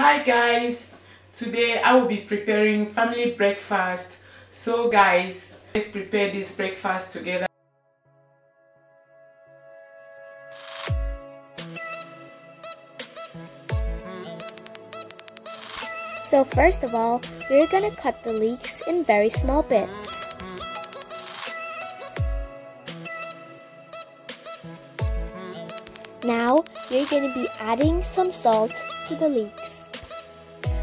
Hi guys, today I will be preparing family breakfast. So guys, let's prepare this breakfast together. So first of all, you're gonna cut the leeks in very small bits. Now, you're gonna be adding some salt to the leeks.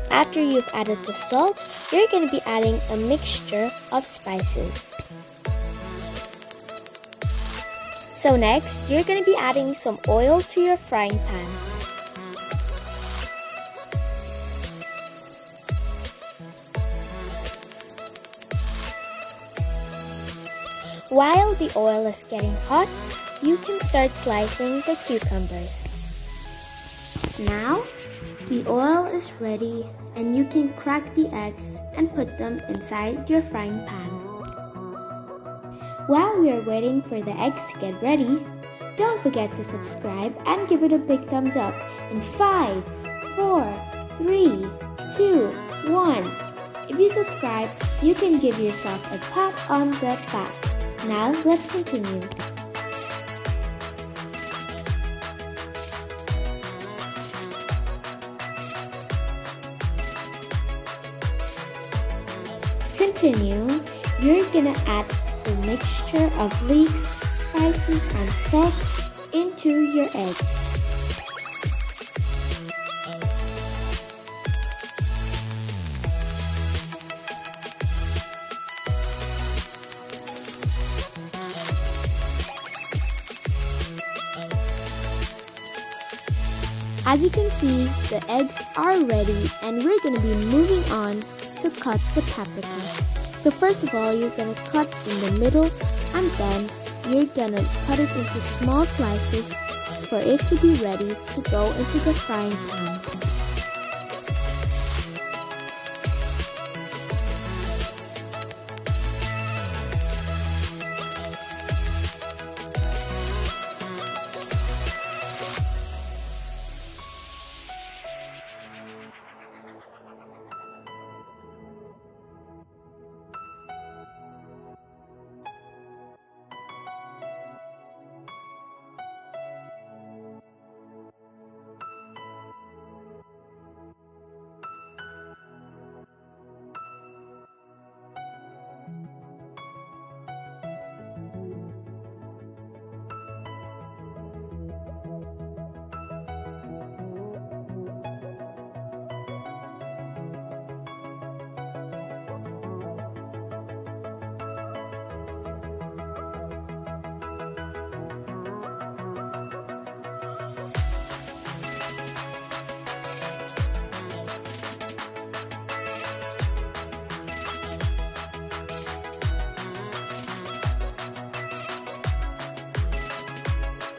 After you've added the salt, you're gonna be adding a mixture of spices. So next, you're gonna be adding some oil to your frying pan. While the oil is getting hot, you can start slicing the cucumbers. Now, the oil is ready and you can crack the eggs and put them inside your frying pan. While we are waiting for the eggs to get ready, don't forget to subscribe and give it a big thumbs up in 5, 4, 3, 2, 1. If you subscribe, you can give yourself a pat on the back. Now let's continue. Continue, you're gonna add the mixture of leeks, spices, and salt into your eggs. As you can see, the eggs are ready and we're going to be moving on to cut the paprika. So first of all, you're to cut in the middle and then you're to cut it into small slices for it to be ready to go into the frying pan.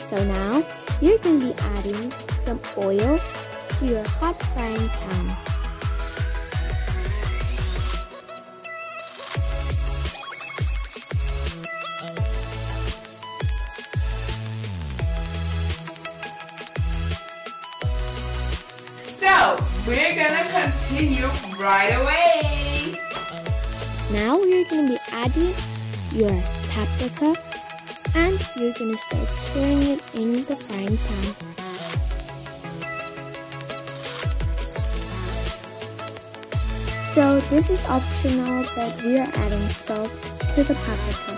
So now you're going to be adding some oil to your hot frying pan. So, we're gonna continue right away. Now you're going to be adding your paprika and you're to start stirring it in the frying pan. So this is optional but we are adding salt to the paprika.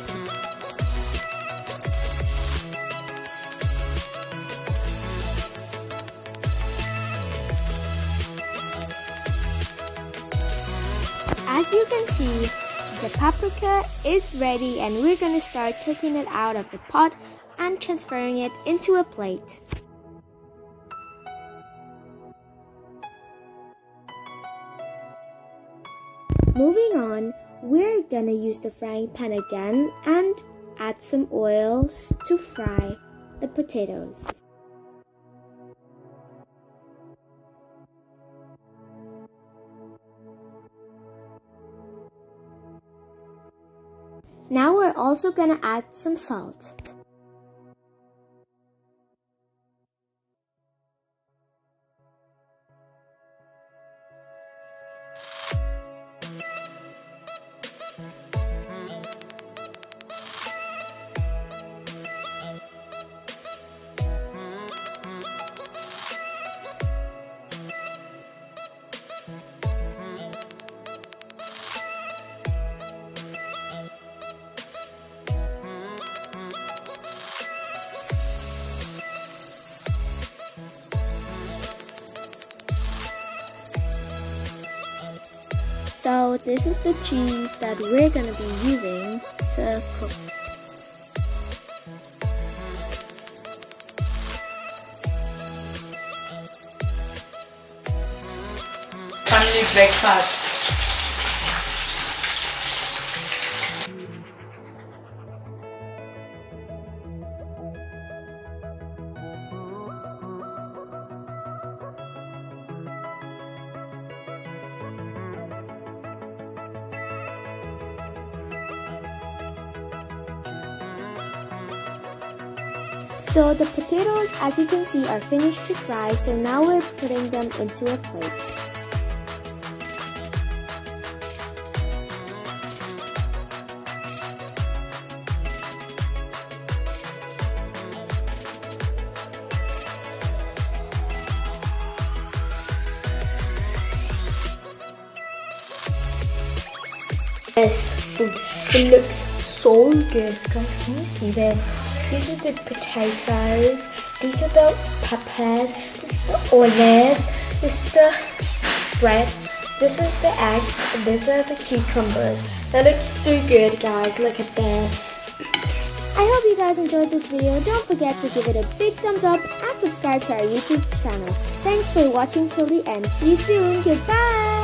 As you can see, the paprika is ready and we're to start taking it out of the pot and transferring it into a plate. Moving on, we're gonna use the frying pan again and add some oils to fry the potatoes. Now we're also gonna add some salt. So this is the cheese that we're gonna be using to cook. Family breakfast. So the potatoes, as you can see, are finished to fry. So now we're putting them into a plate. Food, it looks so good. Guys, can you see this? These are the potatoes. These are the peppers. This is the olives. This is the bread. This is the eggs. And these are the cucumbers. That looks so good, guys. Look at this. I hope you guys enjoyed this video. Don't forget to give it a big thumbs up and subscribe to our YouTube channel. Thanks for watching till the end. See you soon. Goodbye.